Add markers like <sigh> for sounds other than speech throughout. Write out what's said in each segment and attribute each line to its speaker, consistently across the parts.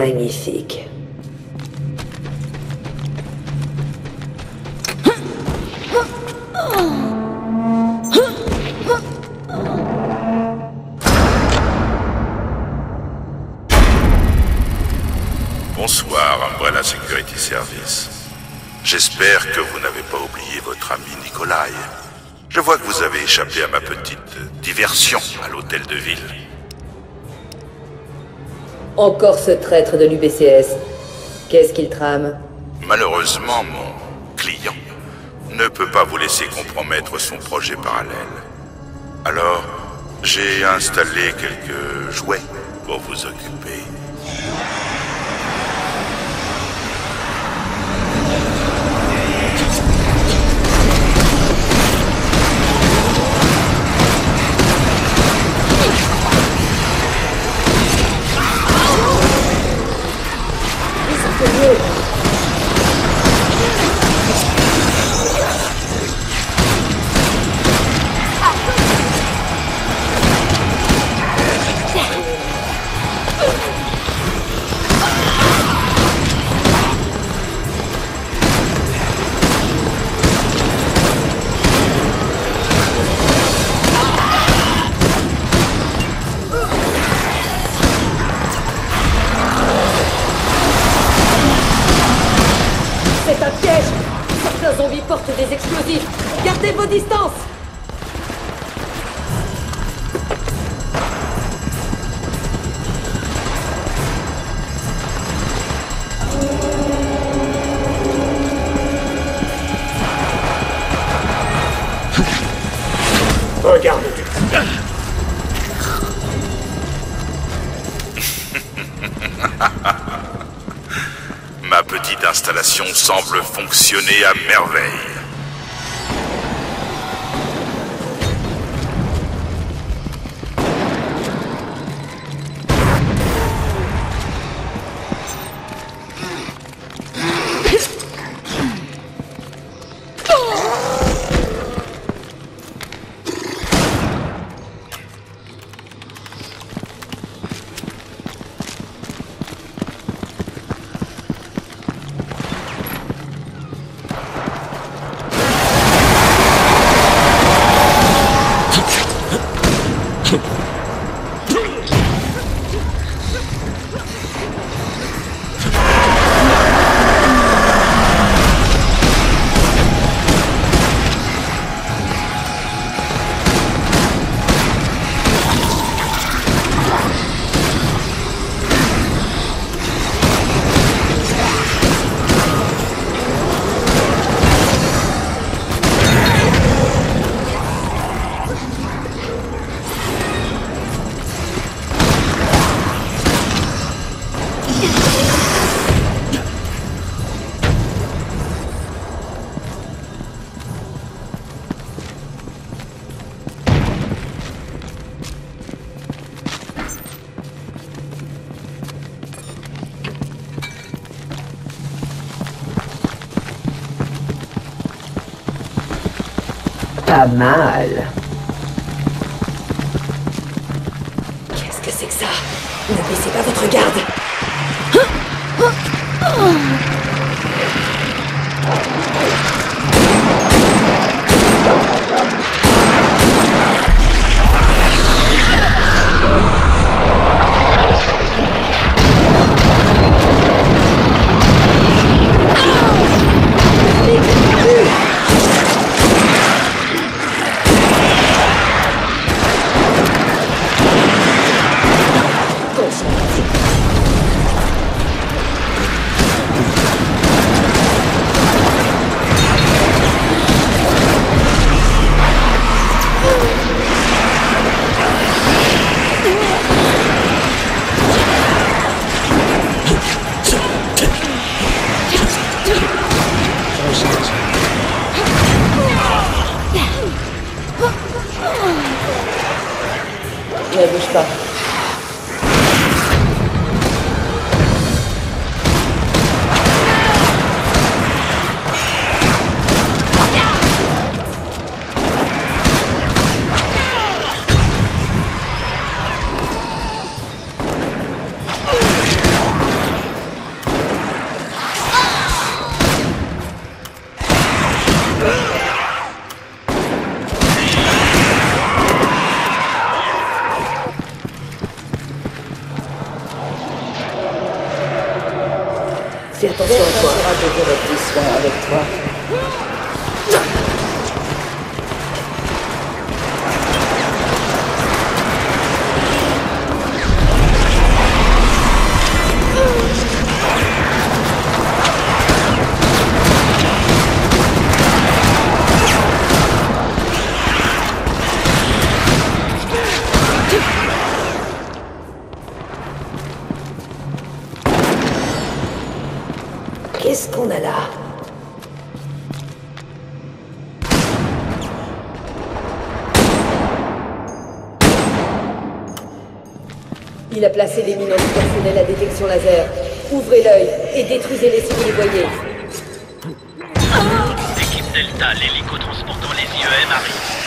Speaker 1: magnifique.
Speaker 2: Bonsoir, Umbrella Security Service. J'espère que vous n'avez pas oublié votre ami Nikolai. Je vois que vous avez échappé à ma petite diversion à l'hôtel de ville.
Speaker 1: Encore ce traître de l'UBCS. Qu'est-ce qu'il trame
Speaker 2: Malheureusement, mon client ne peut pas vous laisser compromettre son projet parallèle. Alors, j'ai installé quelques jouets pour vous occuper.
Speaker 1: Gardez vos distances
Speaker 3: Regarde. <laughs>
Speaker 2: Ma petite installation semble fonctionner à merveille.
Speaker 1: Pas mal. Qu'est-ce que c'est que ça? Ne baissez pas votre garde. Ne Fais attention à toi.
Speaker 3: sera de divertissement avec toi.
Speaker 1: Il a placé des mines antipersonnelles à détection laser. Ouvrez l'œil et détruisez-les si vous les voyez.
Speaker 4: Équipe Delta, l'hélico transportant les IEM arrive.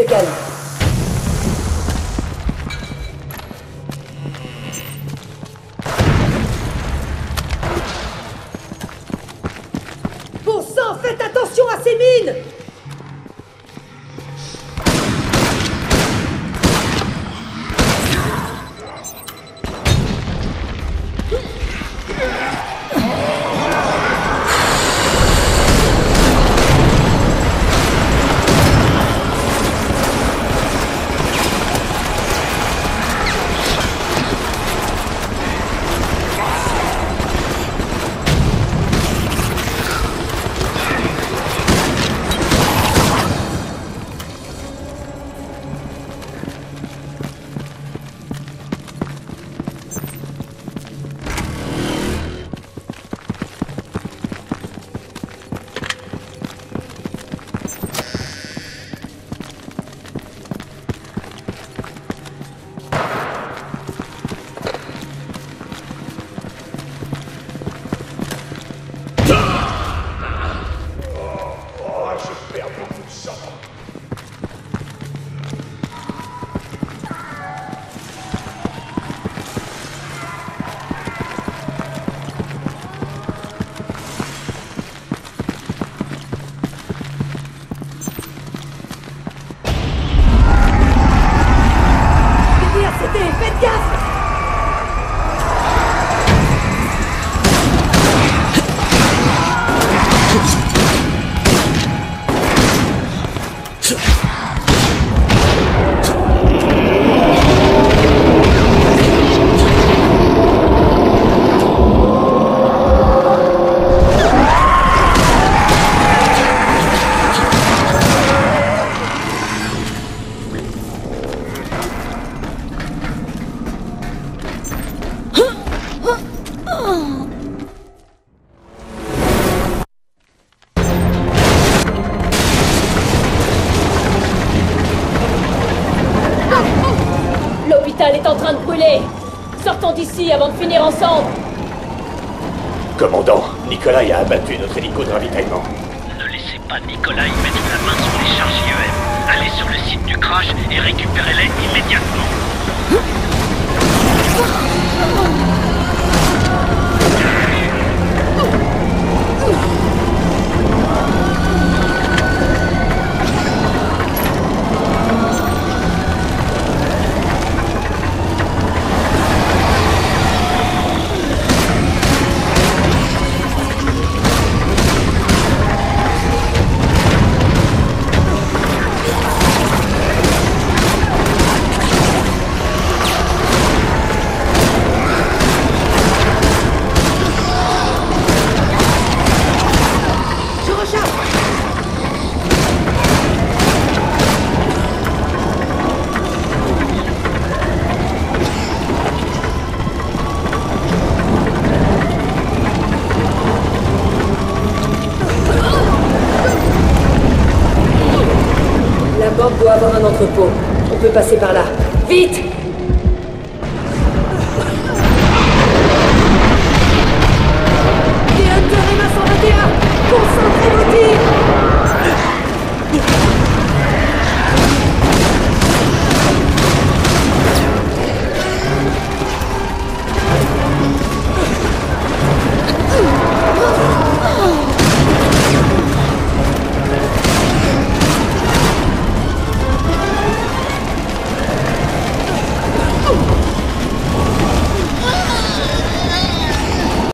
Speaker 1: again. D'ici avant de finir ensemble
Speaker 5: Commandant, Nikolai a abattu notre hélico de ravitaillement.
Speaker 4: Ne laissez pas Nikolai mettre la main sur les charges IEM. Allez sur le site du crash et récupérez-les immédiatement.
Speaker 1: On peut passer par là. Vite